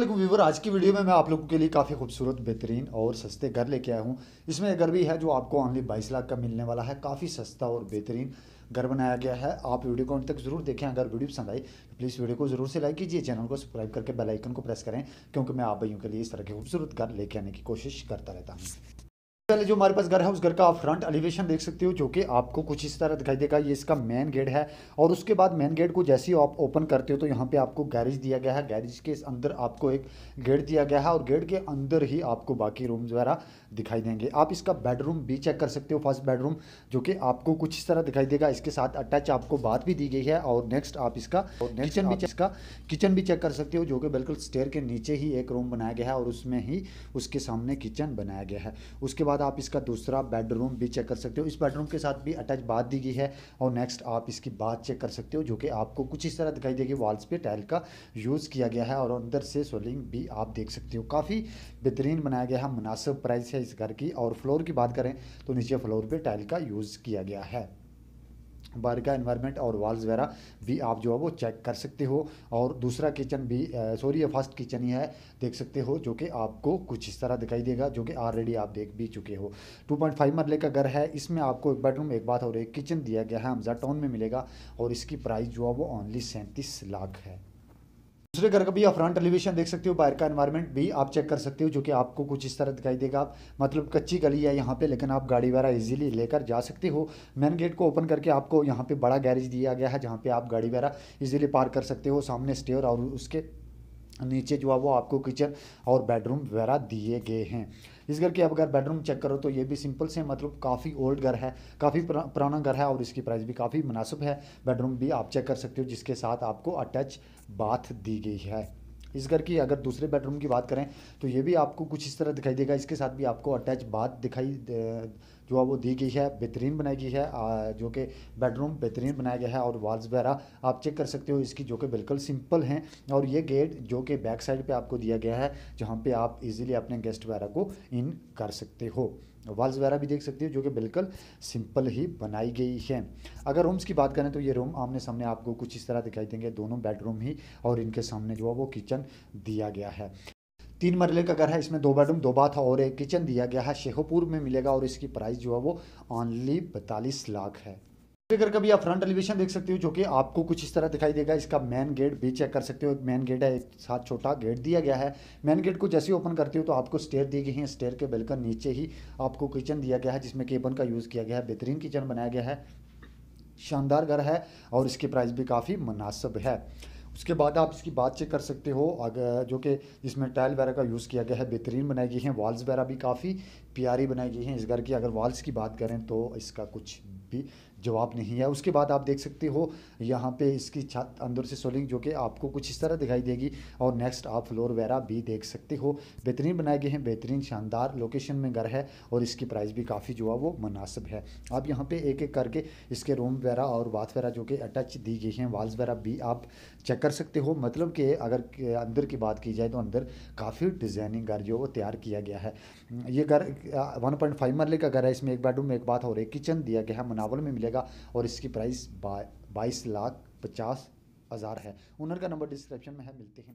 Aslam viewer, आज की video में मैं आप लोगों के लिए काफ़ी खूबसूरत, बेहतरीन और सस्ते घर लेके आया हूँ। इसमें घर भी है जो आपको ऑनली बाईस लाख का मिलने वाला है। काफ़ी सस्ता और बेहतरीन घर बनाया गया है। आप वीडियो को अंत तक ज़रूर देखें। अगर वीडियो पसंद आई तो प्लीज़ वीडियो को ज़रूर से लाइक कीजिए। चैनल को सब्सक्राइब करके बेलाइकन को प्रेस करें, क्योंकि मैं आप भाइयों के लिए इस तरह के खूबसूरत घर लेके आने की कोशिश करता रहता हूँ। पहले जो हमारे पास घर है उस घर का आप फ्रंट एलिवेशन देख सकते हो जो कि आपको कुछ इस तरह दिखाई देगा। ये इसका मेन गेट है और उसके बाद मेन गेट को जैसे ही आप ओपन करते हो तो यहाँ पे आपको गैरेज दिया गया है। गैरेज के अंदर आपको एक गेट दिया गया है और गेट के अंदर ही आपको बाकी रूम वगैरह दिखाई देंगे। आप इसका बेडरूम भी चेक कर सकते हो फ़र्स्ट बेडरूम जो कि आपको कुछ इस तरह दिखाई देगा। इसके साथ अटैच आपको बात भी दी गई है और नेक्स्ट आप इसका किचन भी इसका किचन भी चेक कर सकते हो जो कि बिल्कुल स्टेयर के नीचे ही एक रूम बनाया गया है और उसमें ही उसके सामने किचन बनाया गया है। उसके बाद आप इसका दूसरा बेडरूम भी चेक कर सकते हो। इस बेडरूम के साथ भी अटैच बात दी गई है और नेक्स्ट आप इसकी बात चेक कर सकते हो, जो कि आपको कुछ इस तरह दिखाई देगी। वॉल्स पे टाइल का यूज़ किया गया है और अंदर से सोलिंग भी आप देख सकते हो। काफ़ी बेहतरीन बनाया गया है, मुनासिब प्राइस है इस घर की। और फ्लोर की बात करें तो नीचे फ्लोर पर टाइल का यूज़ किया गया है। बाहर का इन्वायरमेंट और वाल्स वगैरह भी आप जो है वो चेक कर सकते हो। और दूसरा किचन भी सॉरी ये फ़र्स्ट किचन ही है, देख सकते हो, जो कि आपको कुछ इस तरह दिखाई देगा, जो कि ऑलरेडी आप देख भी चुके हो। 2.5 मरले का घर है, इसमें आपको एक बेडरूम एक बात और एक किचन दिया गया है हमजा टाउन में मिलेगा। और इसकी प्राइस जो है वो ओनली सैंतीस लाख है। दूसरे घर का भी आप फ्रंट एलिवेशन देख सकते हो, बाहर का एनवायरनमेंट भी आप चेक कर सकते हो, जो कि आपको कुछ इस तरह दिखाई देगा। आप मतलब कच्ची गली है यहाँ पे, लेकिन आप गाड़ी वगैरह इजीली लेकर जा सकते हो। मेन गेट को ओपन करके आपको यहाँ पे बड़ा गैरेज दिया गया है, जहाँ पे आप गाड़ी वगैरह इजीली पार्क कर सकते हो, सामने स्टेयर और उसके नीचे जो है वो आपको किचन और बेडरूम वगैरह दिए गए हैं। इस घर के अगर बेडरूम चेक करो तो ये भी सिंपल से मतलब काफ़ी ओल्ड घर है, काफ़ी पुराना घर है और इसकी प्राइस भी काफ़ी मुनासिब है। बेडरूम भी आप चेक कर सकते हो, जिसके साथ आपको अटैच बाथ दी गई है। इस घर की अगर दूसरे बेडरूम की बात करें तो ये भी आपको कुछ इस तरह दिखाई देगा। इसके साथ भी आपको अटैच बात दिखाई जो है वो दी गई है, बेहतरीन बनाई गई है जो कि बेडरूम बेहतरीन बनाया गया है और वॉल्स वगैरह आप चेक कर सकते हो इसकी, जो कि बिल्कुल सिंपल हैं। और ये गेट जो कि बैक साइड पे आपको दिया गया है, जहाँ पे आप इजीली अपने गेस्ट वगैरह को इन कर सकते हो। वॉल्स वगैरह भी देख सकते हो, जो कि बिल्कुल सिंपल ही बनाई गई है। अगर रूम्स की बात करें तो ये रूम आमने सामने आपको कुछ इस तरह दिखाई देंगे। दोनों बेडरूम ही और इनके सामने जो है वो किचन दिया गया है। तीन मरले का घर है, इसमें दो बेडरूम दो बाथ और एक किचन दिया गया है। शेखोपुर में मिलेगा और इसकी प्राइस जो है वो ऑनली बतालीस लाख है। घर का भी आप फ्रंट एलिवेशन देख सकते हो, जो कि आपको कुछ इस तरह दिखाई देगा। इसका मेन गेट भी चेक कर सकते हो। एक मेन गेट है एक साथ छोटा गेट दिया गया है। मेन गेट को जैसे ओपन करते हो तो आपको स्टेयर दी गई है। स्टेयर के बिल्कुल नीचे ही आपको किचन दिया गया है, जिसमें केबन का यूज़ किया गया है। बेहतरीन किचन बनाया गया है। शानदार घर है और इसकी प्राइस भी काफ़ी मुनासब है। उसके बाद आप इसकी बात चेक कर सकते हो। अगर जो कि जिसमें टाइल वगैरह का यूज़ किया गया है, बेहतरीन बनाई गई हैं। वॉल्स वगैरह भी काफ़ी प्यारी बनाई गई हैं। इस घर की अगर वॉल्स की बात करें तो इसका कुछ भी जवाब नहीं है। उसके बाद आप देख सकते हो, यहाँ पे इसकी छत अंदर से सोलिंग जो कि आपको कुछ इस तरह दिखाई देगी और नेक्स्ट आप फ्लोर वगैरह भी देख सकते हो। बेहतरीन बनाए गए हैं, बेहतरीन शानदार लोकेशन में घर है और इसकी प्राइस भी काफ़ी जो है वो मुनासिब है। आप यहाँ पे एक एक करके इसके रूम वगैरह और बाथ वगैरह जो कि अटैच दी गई हैं वाल्स वगैरह भी आप चेक कर सकते हो। मतलब कि अगर अंदर की बात की जाए तो अंदर काफ़ी डिज़ाइनिंग घर जो वो तैयार किया गया है। ये घर वन पॉइंट फाइव मरले का घर है। इसमें एक बेडरूम एक बात और एक किचन दिया गया है। मुनावल में मिलेगा और इसकी प्राइस बाईस लाख पचास हज़ार है। ओनर का नंबर डिस्क्रिप्शन में है, मिलते हैं